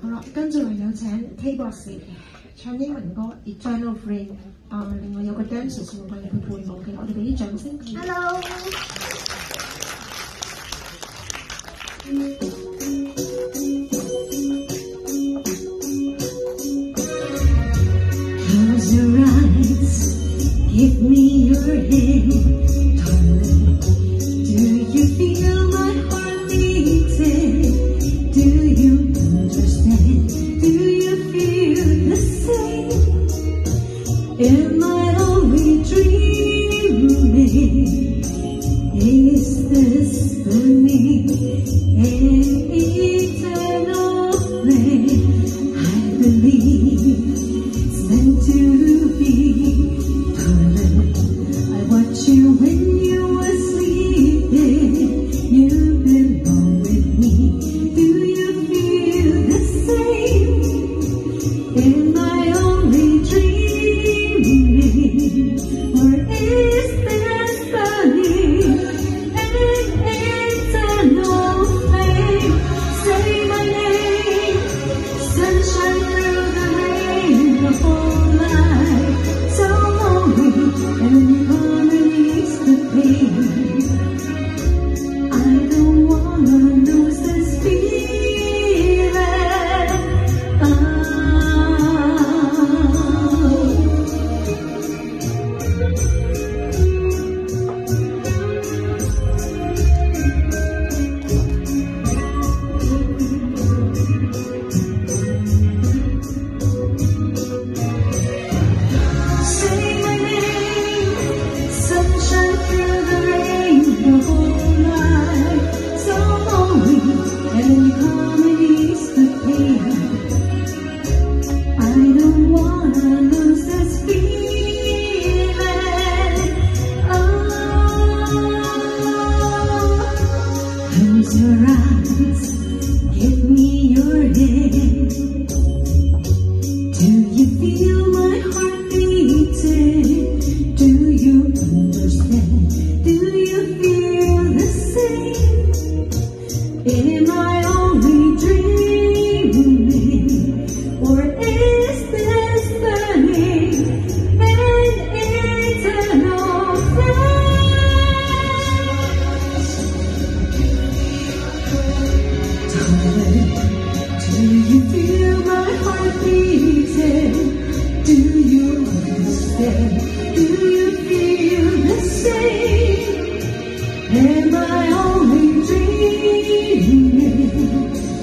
好啦，跟住有請 K 博士唱英文歌《Eternal Flame》。啊，另外有個 dancer 係為佢伴舞嘅，我哋俾啲掌聲。Hello。嗯 your eyes, give me your hand, give me.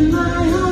my heart.